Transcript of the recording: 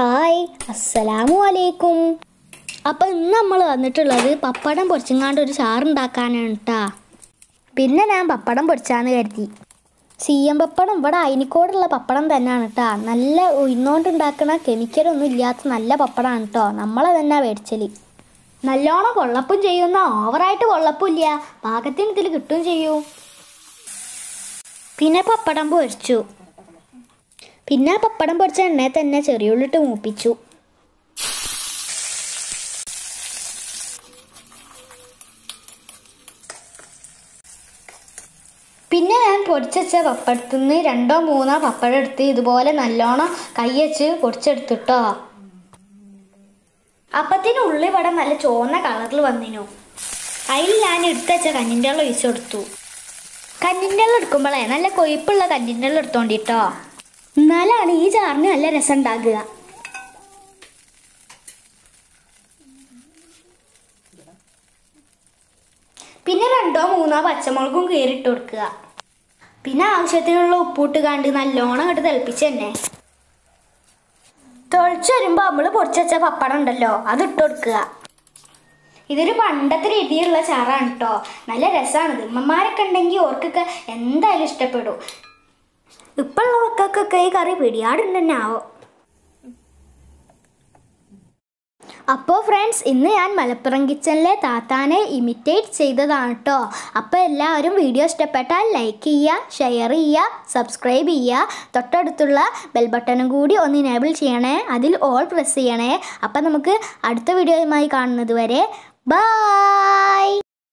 Hi അസ്സലാമു അലൈക്കും. അപ്പം ഇന്ന് നമ്മൾ വന്നിട്ടുള്ളത് പപ്പടം പൊരിച്ചങ്ങാണ്ട് ഒരു ചാറുണ്ടാക്കാനാണ് കേട്ടാ പിന്നെ ഞാൻ പപ്പടം പൊരിച്ചാന്ന് കരുതി. സി എം പപ്പടം ഇവിടെ അയിനിക്കോടുള്ള പപ്പടം തന്നെയാണ് കേട്ടാ നല്ല ഉയർന്നുകൊണ്ട് ഉണ്ടാക്കണ കെമിക്കലൊന്നും ഇല്ലാത്ത നല്ല പപ്പടമാണ് കേട്ടോ നമ്മളെ തന്നെ മേടിച്ചൽ. നല്ലോണം കൊള്ളപ്പും ചെയ്യുന്ന ഓവറായിട്ട് കൊള്ളപ്പും ഇല്ല പാകത്തിന് ഇതിൽ കിട്ടുകയും ചെയ്യൂ. പിന്നെ പപ്പടം പൊരിച്ചു. പിന്നെ പപ്പടം പൊടിച്ച എണ്ണയെ തന്നെ ചെറിയുള്ളിട്ട് മൂപ്പിച്ചു. പിന്നെ ഞാൻ പൊടിച്ചുവെച്ച പപ്പടത്തിൽ നിന്ന് രണ്ടോ മൂന്നോ പപ്പടം എടുത്ത് ഇതുപോലെ നല്ലോണം കൈയച്ച് പൊടിച്ചെടുത്തിട്ടോ. അപ്പത്തിന് ഉള്ളി ഇവിടെ നല്ല ചുവന്ന കളറിൽ വന്നിനു. അതിൽ ഞാൻ എടുത്ത് വെച്ച കഞ്ഞിന്റെ വെള്ളം ഒഴിച്ചു കൊടുത്തു കഞ്ഞിന്റെ വെള്ളം എടുക്കുമ്പോഴേ നല്ല കൊഴുപ്പുള്ള കഞ്ഞിന്റെ വെള്ളം എടുത്തോണ്ടിട്ടോ. എന്നാലാണ് ഈ ചാറിന് നല്ല രസം ഉണ്ടാകുക പിന്നെ രണ്ടോ മൂന്നോ പച്ചമുളകും കീറിട്ട് കൊടുക്കുക. പിന്നെ ആവശ്യത്തിനുള്ള ഉപ്പിട്ട് കണ്ട് നല്ലോണം അങ്ങോട്ട് തിളപ്പിച്ച് തന്നെ. തിളച്ച് വരുമ്പോൾ നമ്മൾ പൊടിച്ചുവെച്ച പപ്പടം ഉണ്ടല്ലോ അത് ഇട്ട് കൊടുക്കുക. ഇതൊരു പണ്ടത്തെ രീതിയിലുള്ള ചാറാണ് കേട്ടോ നല്ല രസമാണിത് ഉമ്മമാരൊക്കെ ഉണ്ടെങ്കിൽ ഓർക്കൊക്കെ എന്തായാലും ഇഷ്ടപ്പെടും. ഇപ്പോഴുള്ള മക്കൾക്കൊക്കെ കൈ കറി പിടിയാടുണ്ട് ആവോ? അപ്പോൾ ഫ്രണ്ട്സ് ഇന്ന് ഞാൻ മലപ്പുറം കിച്ചണിലെ താത്താനെ ഇമിറ്റേറ്റ് ചെയ്തതാണ് കേട്ടോ അപ്പോൾ എല്ലാവരും വീഡിയോ ഇഷ്ടപ്പെട്ടാൽ ലൈക്ക് ചെയ്യുക ഷെയർ ചെയ്യുക സബ്സ്ക്രൈബ് ചെയ്യുക. തൊട്ടടുത്തുള്ള ബെൽ ബട്ടണും കൂടി ഒന്ന് ഇനേബിൾ ചെയ്യണേ. അതിൽ ഓൾ പ്രസ് ചെയ്യണേ. അപ്പോൾ നമുക്ക് അടുത്ത വീഡിയോയുമായി കാണുന്നത് വരെ. ബൈ